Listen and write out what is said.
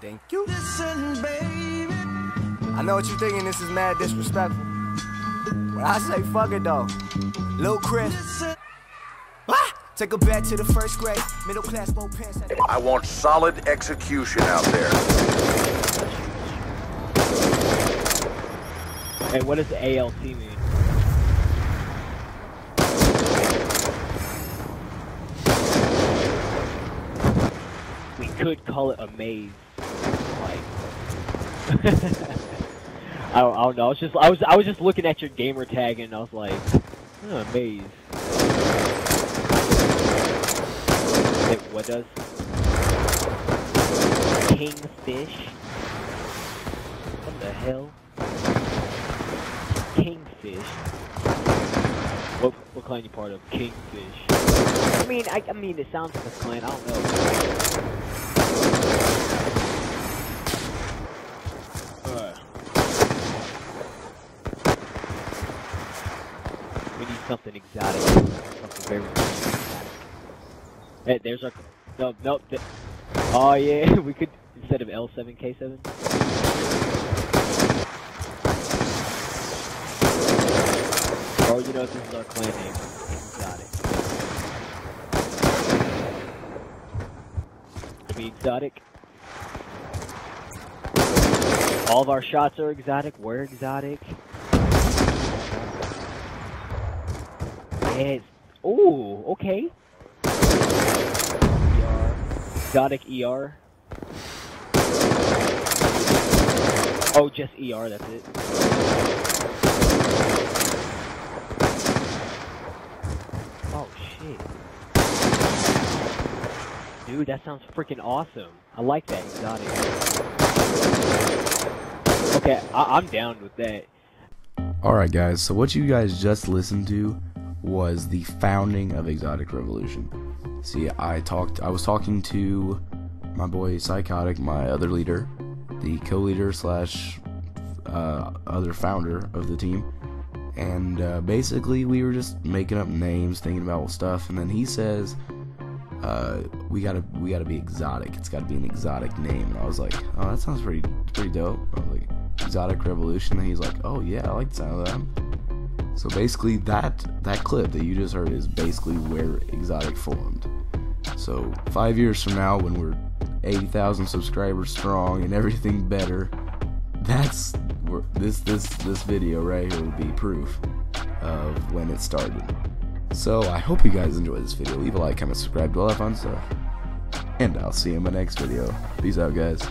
Thank you. Listen, baby. I know what you're thinking. This is mad disrespectful. But I say fuck it though. Lil Chris. Ah! Take a back to the first grade. Middle class bow pants. I want solid execution out there. Hey, what does ALT mean? Could call it a maze. Like, I, don't, I don't know. I was just I was I was just looking at your gamer tag and I was like, oh, maze. Wait, what does? Kingfish? What the hell? Kingfish. What what clan you part of? Kingfish. I mean, I, I mean, it sounds like a clan. I don't know. We need something exotic. Something very exotic. Hey, there's our. No, no. th- oh yeah, we could instead of L7 K7. Oh, you know, this is our clan name. Exotic. To be exotic. All of our shots are exotic. We're exotic. Yes. Ooh, okay. ER. Exotic ER. Oh, just ER, that's it. Oh shit. Dude, that sounds freaking awesome. I like that exotic. Okay, I- I'm down with that. Alright, guys, so what you guys just listened to was the founding of Exotic Revolution. See, I talked, I was talking to my boy Psychotic, my other leader, the co leader slash uh, other founder of the team, and uh, basically we were just making up names, thinking about stuff, and then he says, uh, "We gotta, we gotta be exotic. It's gotta be an exotic name." And I was like, "Oh, that sounds pretty, pretty dope." I was like, "Exotic Revolution," and he's like, "Oh yeah, I like the sound of that." So basically, that that clip that you just heard is basically where Exotic formed. So five years from now, when we're 80,000 subscribers strong and everything better, that's this this this video right here will be proof of when it started. So I hope you guys enjoyed this video. Leave a like, comment, subscribe, do all that fun stuff. And I'll see you in my next video. Peace out, guys.